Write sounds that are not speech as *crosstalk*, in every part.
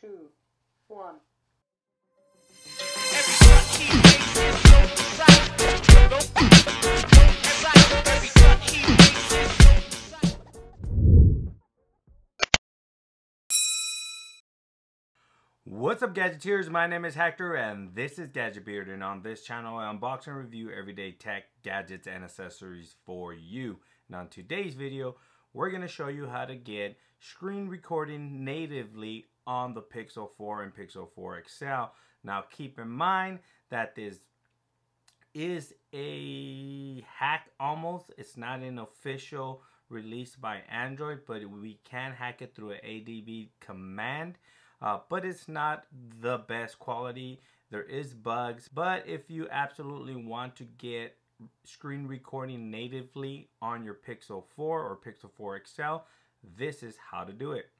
two, one. What's up Gadgeteers, my name is Hector and this is Gadget Beard and on this channel I unbox and review everyday tech, gadgets, and accessories for you. And on today's video, we're going to show you how to get screen recording natively on the Pixel 4 and Pixel 4 XL. Now keep in mind that this is a hack almost. It's not an official release by Android, but we can hack it through an ADB command uh, but it's not the best quality. There is bugs, but if you absolutely want to get screen recording natively on your Pixel 4 or Pixel 4 XL, this is how to do it.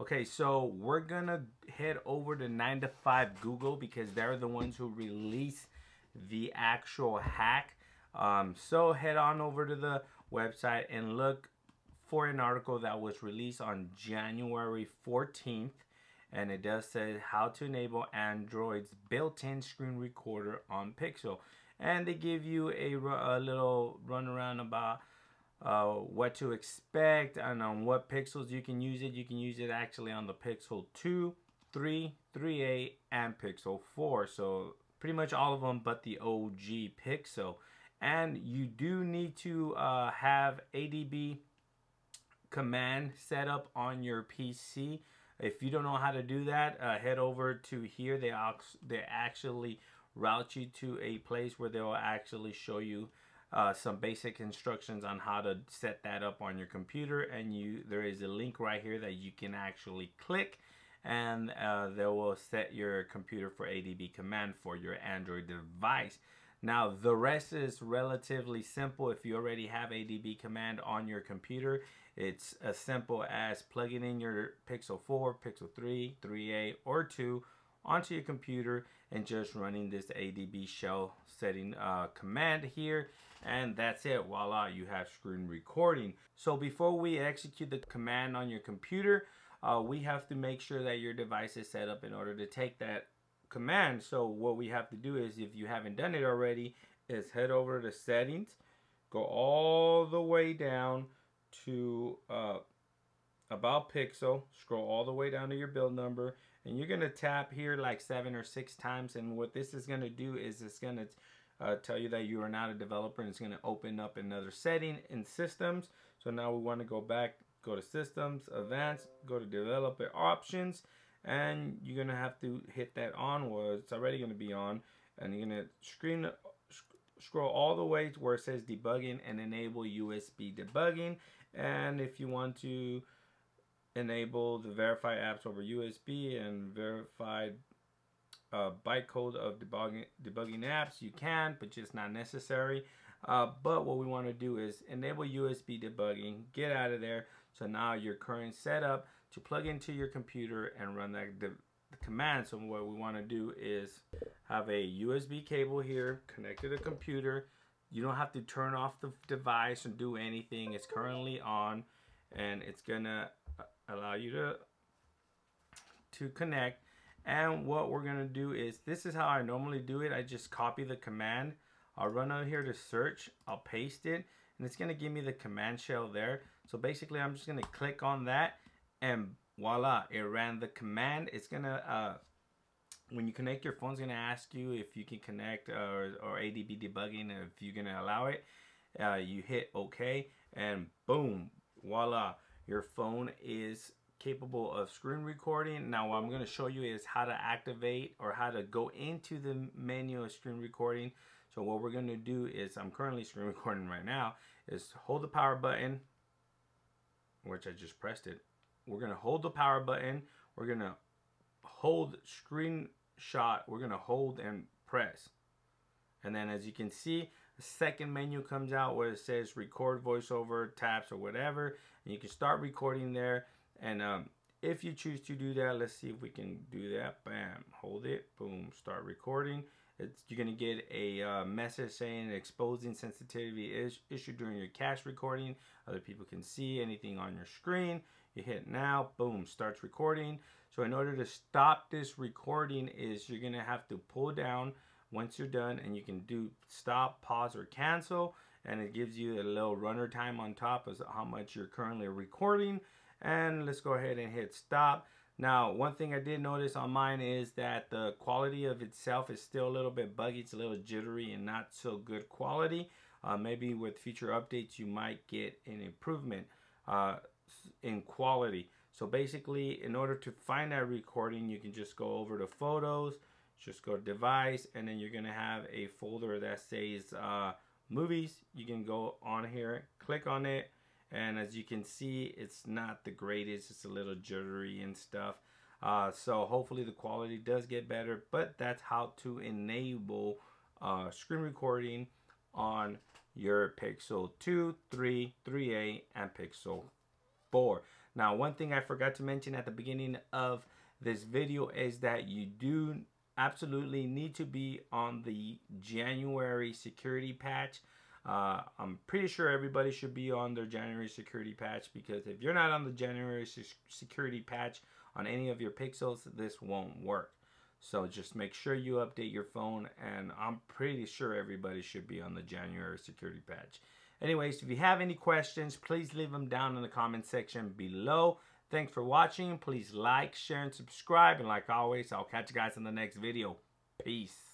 Okay, so we're gonna head over to 9 to 5 Google because they're the ones who release the actual hack. Um, so head on over to the website and look for an article that was released on January 14th and it does say how to enable Android's built-in screen recorder on Pixel and they give you a, a little runaround about uh, what to expect and on what pixels you can use it. You can use it actually on the Pixel 2, 3, 3a, and Pixel 4. So pretty much all of them but the OG Pixel. And you do need to uh, have ADB command set up on your PC. If you don't know how to do that, uh, head over to here. They, they actually route you to a place where they'll actually show you uh, some basic instructions on how to set that up on your computer and you there is a link right here that you can actually click and uh, they will set your computer for ADB command for your Android device. Now the rest is relatively simple if you already have ADB command on your computer it's as simple as plugging in your Pixel 4, Pixel 3, 3a, or 2 onto your computer and just running this ADB shell setting uh, command here. And that's it. Voila you have screen recording. So before we execute the command on your computer uh, we have to make sure that your device is set up in order to take that command. So what we have to do is if you haven't done it already is head over to settings go all the way down to uh, about pixel, scroll all the way down to your build number, and you're gonna tap here like seven or six times. And what this is gonna do is it's gonna uh, tell you that you are not a developer, and it's gonna open up another setting in systems. So now we want to go back, go to systems, advanced, go to developer options, and you're gonna have to hit that on. Well, it's already gonna be on, and you're gonna screen scroll all the way to where it says debugging and enable USB debugging and if you want to enable the verify apps over USB and verified uh, bytecode of debugging, debugging apps, you can, but just not necessary. Uh, but what we want to do is enable USB debugging, get out of there. So now your current setup to plug into your computer and run that the command. So what we want to do is have a USB cable here connected to the computer you don't have to turn off the device and do anything. It's currently on and it's gonna allow you to to connect. And what we're gonna do is, this is how I normally do it. I just copy the command. I'll run out here to search. I'll paste it and it's gonna give me the command shell there. So basically I'm just gonna click on that and voila, it ran the command. It's gonna uh, when you connect your phone's gonna ask you if you can connect or, or ADB debugging if you're gonna allow it. Uh, you hit OK and boom, voila, your phone is capable of screen recording. Now what I'm gonna show you is how to activate or how to go into the menu of screen recording. So what we're gonna do is, I'm currently screen *laughs* recording right now, is hold the power button, which I just pressed it. We're gonna hold the power button. We're gonna hold screenshot, we're gonna hold and press. And then as you can see, second menu comes out where it says record voiceover, taps or whatever. And you can start recording there. And um, if you choose to do that, let's see if we can do that. Bam, hold it, boom, start recording. It's, you're gonna get a uh, message saying exposing sensitivity is issue during your cache recording. Other people can see anything on your screen. You hit now, boom, starts recording. So in order to stop this recording is you're gonna have to pull down once you're done and you can do stop, pause, or cancel. And it gives you a little runner time on top of how much you're currently recording. And let's go ahead and hit stop. Now, one thing I did notice on mine is that the quality of itself is still a little bit buggy. It's a little jittery and not so good quality. Uh, maybe with future updates, you might get an improvement uh, in quality. So basically, in order to find that recording, you can just go over to Photos, just go to Device, and then you're to have a folder that says uh, Movies. You can go on here, click on it, and as you can see it's not the greatest. It's a little jittery and stuff. Uh, so hopefully the quality does get better but that's how to enable uh, screen recording on your Pixel 2, 3, 3a and Pixel 4 now one thing I forgot to mention at the beginning of this video is that you do absolutely need to be on the January security patch uh, I'm pretty sure everybody should be on their January security patch because if you're not on the January security patch on any of your pixels, this won't work. So just make sure you update your phone and I'm pretty sure everybody should be on the January security patch. Anyways, if you have any questions, please leave them down in the comment section below. Thanks for watching. Please like, share, and subscribe. And like always, I'll catch you guys in the next video. Peace.